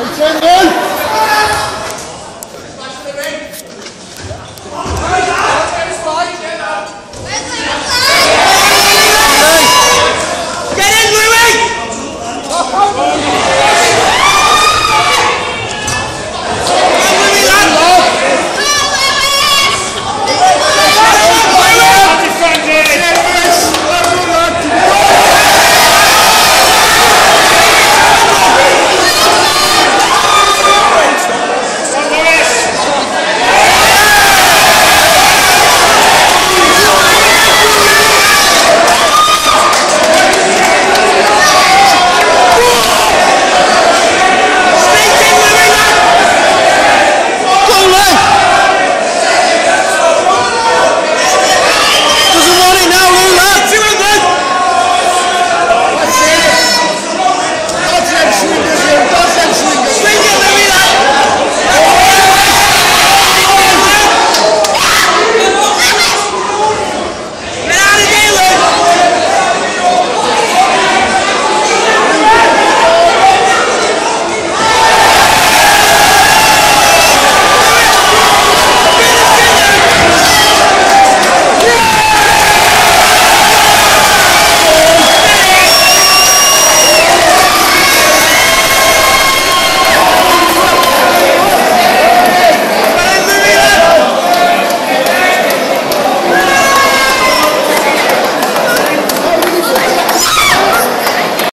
Entendeu?